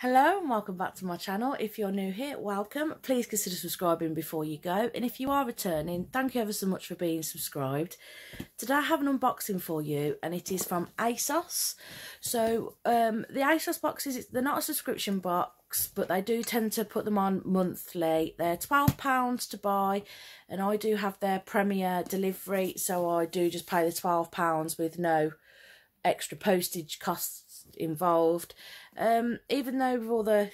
Hello and welcome back to my channel. If you're new here, welcome. Please consider subscribing before you go. And if you are returning, thank you ever so much for being subscribed. Today I have an unboxing for you and it is from ASOS. So um, the ASOS boxes, they're not a subscription box, but they do tend to put them on monthly. They're £12 to buy and I do have their premier delivery. So I do just pay the £12 with no extra postage costs involved. Um, even though with all the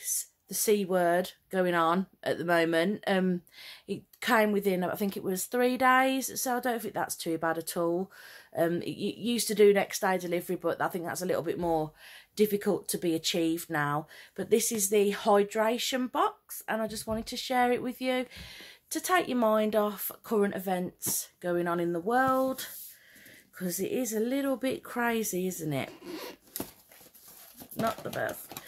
the c word going on at the moment, um, it came within I think it was three days, so I don't think that's too bad at all. Um, it, it used to do next day delivery, but I think that's a little bit more difficult to be achieved now. But this is the hydration box, and I just wanted to share it with you to take your mind off current events going on in the world because it is a little bit crazy, isn't it? Not the best.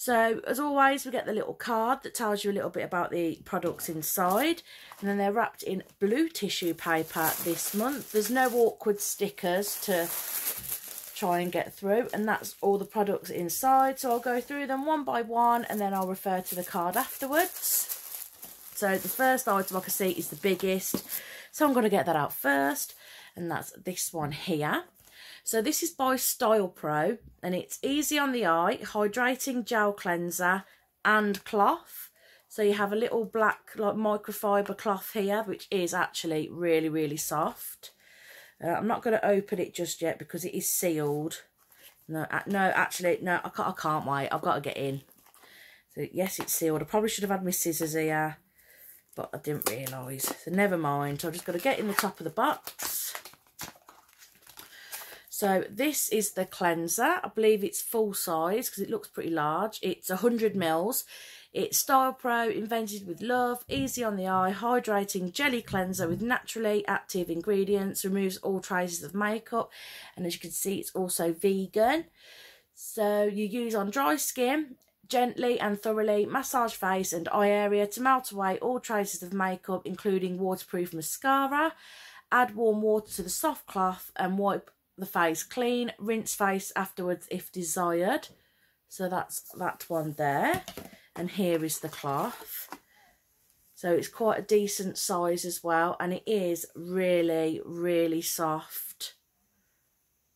So, as always, we get the little card that tells you a little bit about the products inside. And then they're wrapped in blue tissue paper this month. There's no awkward stickers to try and get through. And that's all the products inside. So, I'll go through them one by one and then I'll refer to the card afterwards. So, the first item I can see is the biggest. So, I'm going to get that out first. And that's this one here. So this is by StylPro and it's easy on the eye, hydrating gel cleanser and cloth. So you have a little black like microfiber cloth here, which is actually really, really soft. Uh, I'm not going to open it just yet because it is sealed. No, no, actually, no, I can't, I can't wait. I've got to get in. So, yes, it's sealed. I probably should have had my scissors here, but I didn't realise. So, never mind. So, I've just got to get in the top of the box. So this is the cleanser. I believe it's full size because it looks pretty large. It's 100 mils. It's StylPro, invented with love, easy on the eye, hydrating jelly cleanser with naturally active ingredients, removes all traces of makeup. And as you can see, it's also vegan. So you use on dry skin, gently and thoroughly massage face and eye area to melt away all traces of makeup, including waterproof mascara. Add warm water to the soft cloth and wipe the face clean, rinse face afterwards if desired. So that's that one there. And here is the cloth. So it's quite a decent size as well. And it is really, really soft.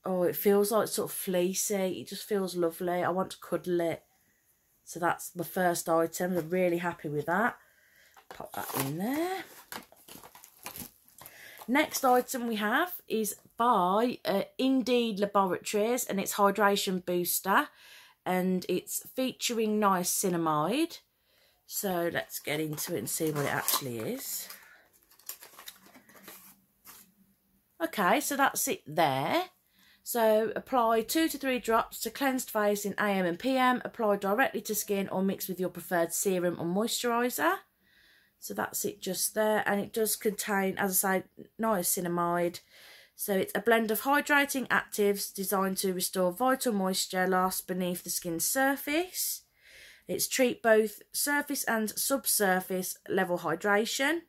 Oh, it feels like sort of fleecy. It just feels lovely. I want to cuddle it. So that's the first item. I'm really happy with that. Pop that in there. Next item we have is by uh, Indeed Laboratories and it's Hydration Booster and it's featuring niacinamide. So let's get into it and see what it actually is. Okay, so that's it there. So apply two to three drops to cleansed face in AM and PM. Apply directly to skin or mix with your preferred serum or moisturiser. So that's it just there. And it does contain, as I say, niacinamide. So it's a blend of hydrating actives designed to restore vital moisture lost beneath the skin's surface. It's treat both surface and subsurface level hydration.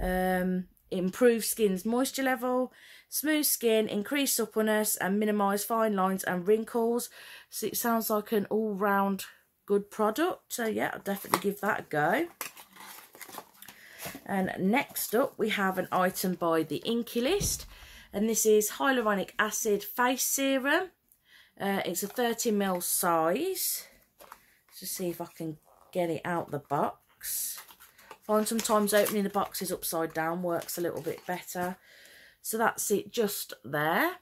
Um, improve skin's moisture level, smooth skin, increase suppleness and minimise fine lines and wrinkles. So it sounds like an all-round good product. So yeah, I'll definitely give that a go. And next up, we have an item by the Inkey List. And this is hyaluronic acid face serum. Uh, it's a 30ml size. Let's see if I can get it out the box. find sometimes opening the boxes upside down works a little bit better. So that's it just there.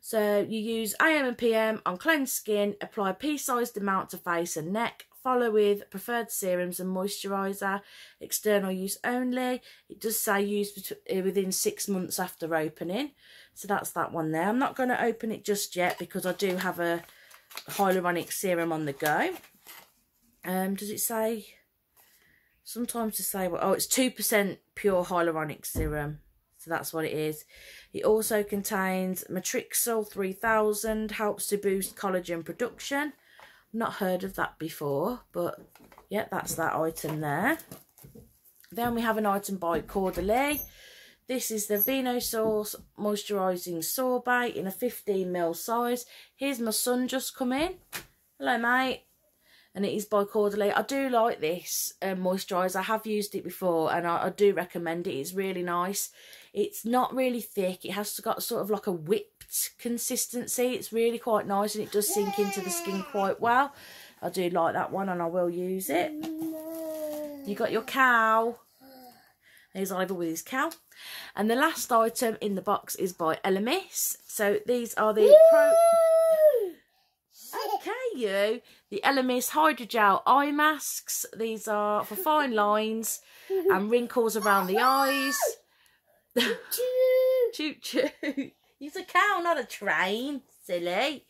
So you use AM and PM on cleansed skin, apply pea-sized amount to face and neck, follow with preferred serums and moisturiser, external use only. It does say use eh, within six months after opening. So that's that one there. I'm not going to open it just yet because I do have a hyaluronic serum on the go. Um, does it say? Sometimes to say, well, oh, it's 2% pure hyaluronic serum. So that's what it is. It also contains Matrixyl 3000, helps to boost collagen production. Not heard of that before, but yeah, that's that item there. Then we have an item by Caudalie. This is the Vinosource Moisturising Sorbet in a 15ml size. Here's my son just come in. Hello, mate. And it is by Caudalie. I do like this um, moisturiser. I have used it before and I, I, do recommend it. It's really nice. It's not really thick. It has got sort of like a whipped consistency. It's really quite nice and it does sink into the skin quite well. I do like that one and I will use it. You got your cow. There's Ivor with his cow. And the last item in the box is by Elemis. So these are the you. The Elemis Hydrogel Eye Masks. These are for fine lines and wrinkles around the eyes. choo choo. He's a cow, not a train. Silly.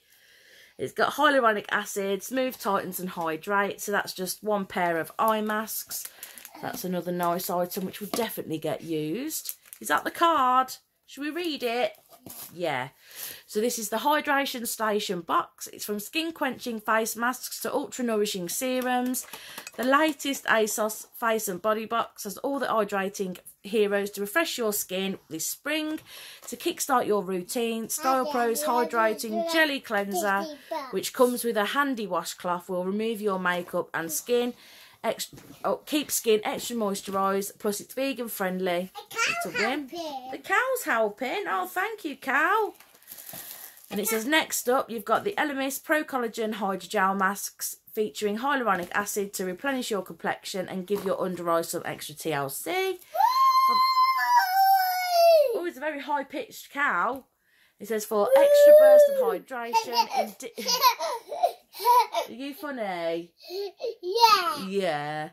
It's got hyaluronic acid, smooth tightens and hydrates. So that's just one pair of eye masks. That's another nice item which will definitely get used. Is that the card? Should we read it? Yeah. So this is the Hydration Station box. It's from skin quenching face masks to ultra nourishing serums. The latest ASOS face and body box has all the hydrating heroes to refresh your skin this spring. To kickstart your routine, StylPro's Hydrating Jelly Cleanser, which comes with a handy washcloth, will remove your makeup and skin Oh, extra, oh, keep skin extra moisturised, plus it's vegan friendly. It's a win. The cow's helping. Oh, thank you, cow. And it says, next up, you've got the Elemis Pro Collagen Hydrogel Masks featuring hyaluronic acid to replenish your complexion and give your under eyes some extra TLC. oh, it's a very high-pitched cow. It says, for extra burst of hydration. Are you funny? Yeah. Yeah.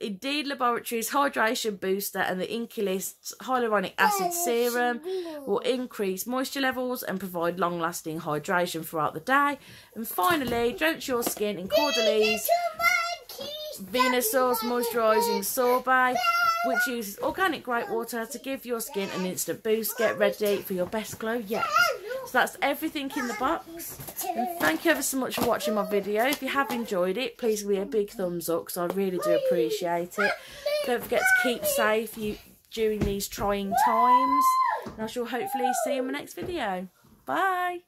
Indeed Laboratories Hydration Booster and the Inkey List Hyaluronic Acid Serum will increase moisture levels and provide long-lasting hydration throughout the day. And finally, drench your skin in Caudalie's Vinosource Moisturising Sorbet, which uses organic grape water to give your skin an instant boost. Get ready for your best glow yet. So that's everything in the box. And thank you ever so much for watching my video. If you have enjoyed it, please give me a big thumbs up because I really do appreciate it. Don't forget to keep safe you, during these trying times. And I shall hopefully see you in my next video. Bye.